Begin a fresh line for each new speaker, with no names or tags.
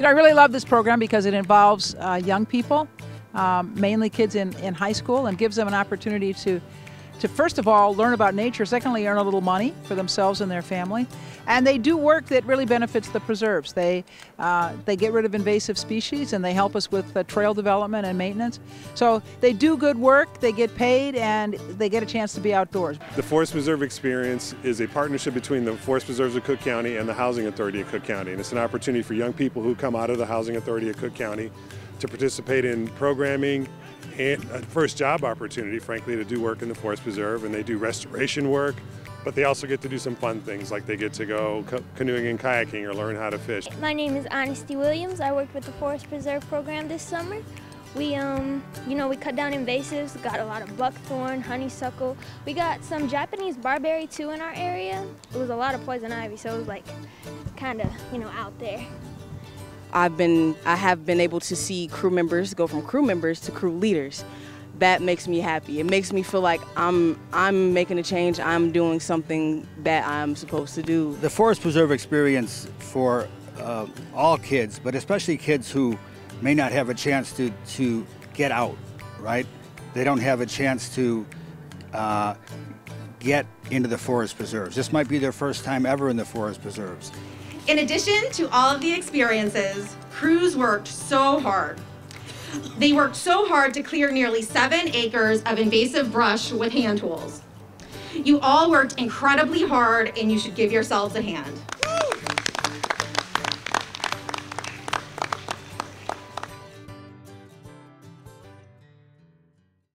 You know, I really love this program because it involves uh, young people, um, mainly kids in, in high school, and gives them an opportunity to to first of all learn about nature, secondly earn a little money for themselves and their family, and they do work that really benefits the preserves. They uh, they get rid of invasive species and they help us with uh, trail development and maintenance. So they do good work, they get paid, and they get a chance to be outdoors.
The Forest Preserve experience is a partnership between the Forest Preserves of Cook County and the Housing Authority of Cook County, and it's an opportunity for young people who come out of the Housing Authority of Cook County to participate in programming a first job opportunity, frankly, to do work in the Forest Preserve. And they do restoration work, but they also get to do some fun things like they get to go canoeing and kayaking or learn how to fish.
My name is Honesty Williams. I worked with the Forest Preserve program this summer. We, um, you know, we cut down invasives, got a lot of buckthorn, honeysuckle. We got some Japanese barberry too in our area. It was a lot of poison ivy, so it was like kind of, you know, out there.
I've been I have been able to see crew members go from crew members to crew leaders. That makes me happy. It makes me feel like I'm I'm making a change. I'm doing something that I'm supposed to do.
The Forest Preserve experience for uh, all kids, but especially kids who may not have a chance to to get out, right? They don't have a chance to uh, get into the forest preserves. This might be their first time ever in the forest preserves.
In addition to all of the experiences, crews worked so hard. They worked so hard to clear nearly seven acres of invasive brush with hand tools. You all worked incredibly hard and you should give yourselves a hand.